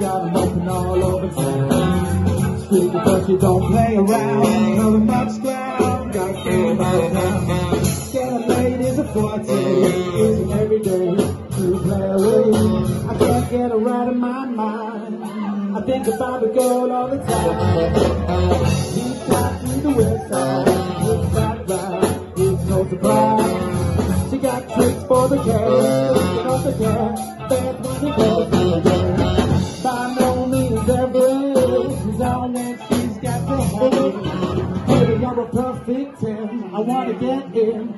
got them open all over town. Street but you don't play around, cover much ground, gotta feel about town. Get a lady's a forte, isn't every day to play away. I can't get her right in my mind. I think about the girl all the time. He's got to the west side, it's not right, it's no surprise. She got tricks for the cash, looking off the gas, bad money goes to the gas. By no means every, she's on when she's got the head. Baby, you're perfect 10, I wanna get in,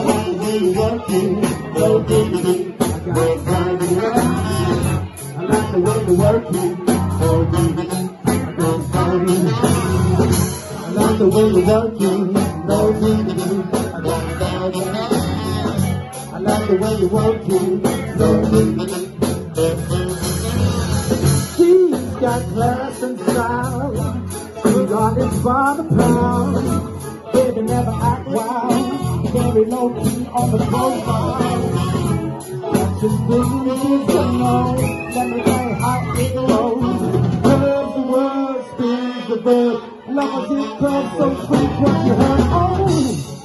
like the way you work no I like the way you work no I like the way you work no like the way you work it. She's got class and style. She got it by the pound. Baby never act wild. Very low key on the profile. Got your business to know. Let me tell how it goes. Curves the word, spins the verb. Love is it curves so sweet what you heard. Oh.